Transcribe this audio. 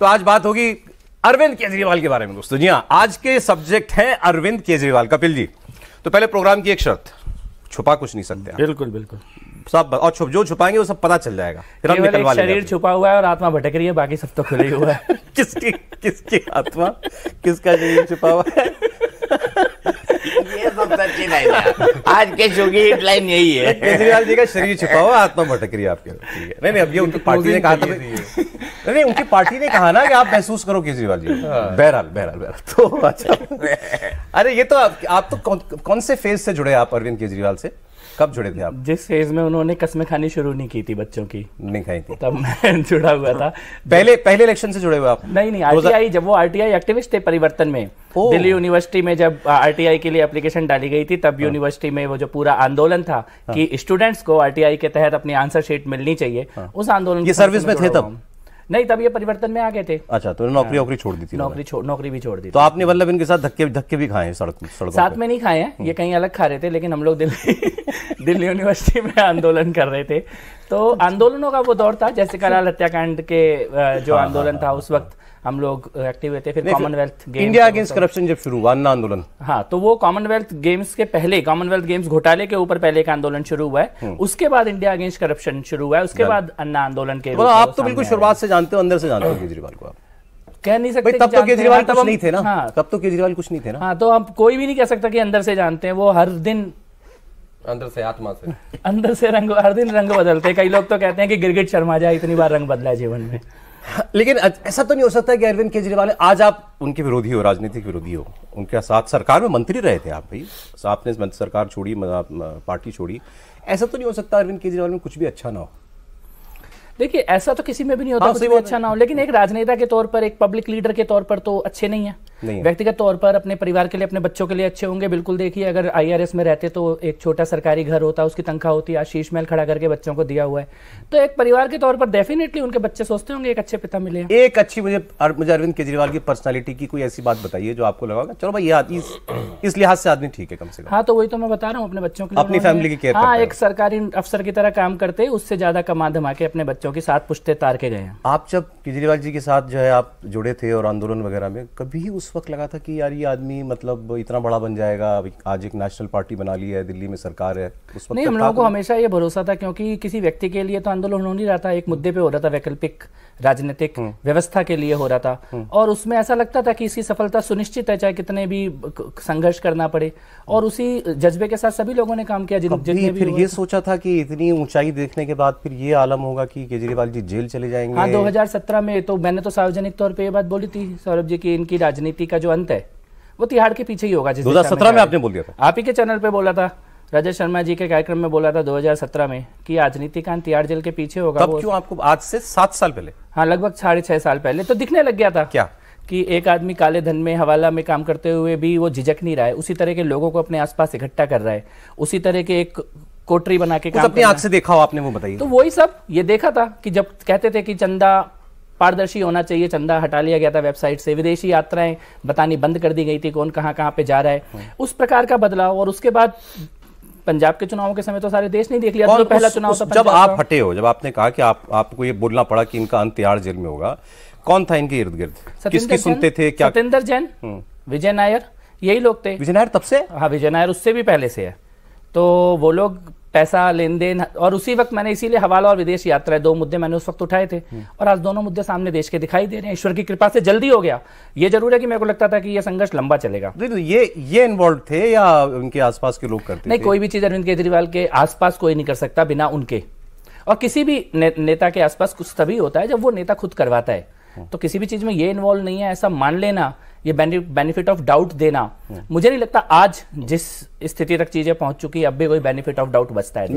तो आज बात होगी अरविंद केजरीवाल के बारे में दोस्तों। जी हाँ आज के सब्जेक्ट है अरविंद केजरीवाल कपिल जी। तो पहले प्रोग्राम की एक शर्त छुपा कुछ नहीं सकते बिल्कुल बिल्कुल। सब और छुप जो छुपाएँगे वो सब पता चल जाएगा। शरीर छुपा हुआ है और आत्मा भटक रही है बाकी सब तो खुले हुआ है। किसकी किसकी आत्मा? किसका शरीर छुपा हुआ है? सच्ची नहीं है। आज के शो की हेडलाइन यही है। केजरीवाल जी का शरीर छुपा हुआ आत्मा भटक रही है। आपके नहीं नहीं अब ये उनकी पार्टी ने कहा था नहीं नहीं उनकी पार्टी ने कहा ना कि आप महसूस करो केजरीवाल जी। बहरहाल बहरहाल बहरहाल। तो अच्छा। अरे ये तो आप, आप तो कौन, कौन से फ़ेज़ से जुड़े आप अरविंद केजरीवाल से? कब जुड़े थे आप? जिस फ़ेज़ में उन्होंने कस्में खानी शुरू नहीं की थी बच्चों की। नहीं खाई थी। तब मैं जुड़ा हुआ था। पहले पहले इलेक्शन से जुड़े हुए आप? नहीं नहीं आरटीआई जब वो आरटीआई एक्टिविस्ट थे परिवर्तन में दिल्ली यूनिवर्सिटी में जब आरटीआई के लिए एप्लीकेशन डाली गई थी तब यूनिवर्सिटी में वो जो पूरा आंदोलन था कि स्टूडेंट्स को आरटीआई के तहत अपनी आंसर शीट मिलनी चाहिए उस आंदोलन ये सर्विस में थे तब? हूँ। नहीं तब ये परिवर्तन में आ गए थे। अच्छा तो नौकरी नौकरी छोड़ दी थी नौकरी छोड़ नौकरी भी छोड़ दी तो आपने मतलब इनके साथ धक्के धक्के भी खाए सड़क सड़क सड़कों साथ में नहीं खाए हैं ये कहीं अलग खा रहे थे लेकिन हम लोग दिल्ली दिल्ली यूनिवर्सिटी में आंदोलन कर रहे थे। तो आंदोलनों का वो दौर था जैसे कराल हत्याकांड के जो आंदोलन था उस वक्त। हम लोग एक्टिव हुए थे फिर Commonwealth Games India Against Corruption जब शुरू हुआ अन्ना आंदोलन। हाँ तो वो कॉमनवेल्थ गेम्स के पहले कॉमनवेल्थ गेम्स घोटाले के ऊपर पहले एक आंदोलन शुरू हुआ है। उसके बाद इंडिया अगेंस्ट करप्शन शुरू हुआ है। उसके बाद अन्ना आंदोलन के मतलब रूप में आप तो बिल्कुल शुरुआत से जानते हो अंदर से जानते हो केजरीवाल को आप। कह नहीं सकते तब तो केजरीवाल कुछ नहीं थे ना। हाँ। तब तो केजरीवाल कुछ नहीं थे ना। हाँ तो अब कोई भी नहीं कह सकता कि अंदर से जानते हैं। वो हर दिन अंदर से आत्मा से। अंदर से रंग हर दिन रंग बदलते हैं। कई लोग तो कहते हैं कि गिरगिट शर्मा जाए इतनी बार रंग बदला है जीवन में। लेकिन ऐसा तो नहीं हो सकता कि अरविंद केजरीवाल आज आप उनके विरोधी हो राजनीतिक विरोधी हो। उनके साथ सरकार में मंत्री रहे थे आप भाई आपने सरकार छोड़ी पार्टी छोड़ी। ऐसा तो नहीं हो सकता अरविंद केजरीवाल में कुछ भी अच्छा ना हो? देखिए ऐसा तो किसी में भी नहीं होता हाँ, कुछ भी अच्छा ना हो। लेकिन एक राजनेता के तौर पर एक पब्लिक लीडर के तौर पर तो अच्छे नहीं है। व्यक्तिगत तौर पर अपने परिवार के लिए अपने बच्चों के लिए अच्छे होंगे। बिल्कुल देखिए अगर आईआरएस में रहते तो एक छोटा सरकारी घर होता उसकी तनख्वाह होती आज शीश महल खड़ा करके बच्चों को दिया हुआ है। तो एक परिवार के तौर पर डेफिनेटली उनके बच्चे सोचते होंगे एक अच्छे पिता मिले एक अच्छी मुझे मुझे अरविंद केजरीवाल की पर्सनालिटी की कोई ऐसी बात बताइए जो आपको लगा चलो भाई ये इस, इस लिहाज से आदमी ठीक है कम से कम। हाँ तो वही तो मैं बता रहा हूँ अपने बच्चों के लिए अपनी फैमिली की हाँ एक सरकारी अफसर की तरह काम करते उससे ज़्यादा कमा धमा के अपने बच्चों के साथ पुश्ते तार के गए आप जब केजरीवाल जी के साथ जो है आप जुड़े थे और आंदोलन वगैरह में कभी उस वक्त लगा था कि यार ये आदमी मतलब इतना बड़ा बन जाएगा आज एक नेशनल पार्टी बना ली है दिल्ली में सरकार है उस वक्त नहीं हम लोगों को तो- हमेशा ये भरोसा था क्योंकि किसी व्यक्ति के लिए तो आंदोलन हो नहीं रहा था एक मुद्दे पे हो रहा था वैकल्पिक राजनीतिक हम्म। व्यवस्था के लिए हो रहा था। और उसमें ऐसा लगता था कि इसकी सफलता सुनिश्चित है चाहे कितने भी संघर्ष करना पड़े। और उसी जज्बे के साथ सभी लोगों ने काम किया जितने फिर ये सोचा था कि इतनी ऊंचाई देखने के बाद फिर ये आलम होगा कि केजरीवाल जी जेल चले जाएँगे। हाँ 2017 में तो मैंने तो सार्वजनिक तौर पर ये बात बोली थी सौरभ जी की इनकी राजनीति का जो अंत है वो तिहाड़ के पीछे ही होगा जिस दिशा 2017 में आपने बोल दिया था। आप ही के चैनल पे बोला था राजेश शर्मा जी के कार्यक्रम में बोला था 2017 में कि राजनीति का तिहाड़ जेल के पीछे होगा तब क्यों आपको आज से सात साल पहले? हाँ लगभग साढ़े छह साल पहले। तो दिखने लग गया था क्या? कि एक आदमी काले धन में हवाला में काम करते हुए भी वो झिझक नहीं रहा है। उसी तरह के लोगों को अपने आसपास इकट्ठा कर रहा है। उसी तरह के एक कोटरी बना के काम अपनी आँख से देखा हो आपने वो बताइए। तो वही सब ये देखा था कि जब कहते थे कि चंदा पारदर्शी होना चाहिए। चंदा हटा लिया गया था वेबसाइट से। विदेशी यात्राएँ बतानी बंद कर दी गई थी कौन कहाँ कहाँ पे जा रहा है। उस प्रकार का बदलाव और उसके बाद पंजाब के चुनावों के समय तो सारे देश नहीं देख लिया। तो पहला चुनाव था जब आप हटे हो जब आपने कहा कि आप आपको ये बोलना पड़ा कि इनका अंत तिहाड़ जेल में होगा कौन था इनके इर्द गिर्द? किसकी सुनते थे? क्या हम्म। सत्येंद्र जैन विजय नायर यही लोग थे। विजय नायर तब से? हाँ विजय नायर उससे भी पहले से है। तो वो लोग पैसा लेन देन और उसी वक्त मैंने इसीलिए हवाला और विदेश यात्रा दो मुद्दे मैंने उस वक्त उठाए थे। और आज दोनों मुद्दे सामने देश के दिखाई दे रहे हैं। ईश्वर की कृपा से जल्दी हो गया। ये ज़रूर है कि मेरे को लगता था कि ये संघर्ष लंबा चलेगा। ये ये इन्वॉल्व थे या उनके आसपास के लोग करते नहीं थे? कोई भी चीज़ अरविंद केजरीवाल के आसपास कोई नहीं कर सकता बिना उनके। और किसी भी ने, नेता के आसपास कुछ तभी होता है जब वो नेता खुद करवाता है। तो किसी भी चीज़ में ये इन्वॉल्व नहीं है ऐसा मान लेना। ये बेनिफिट ऑफ़ डाउट देना। मुझे नहीं लगता आज जिस स्थिति तक चीज़ें पहुँच चुकी है, अब भी कोई बेनिफिट ऑफ़ डाउट बचता है।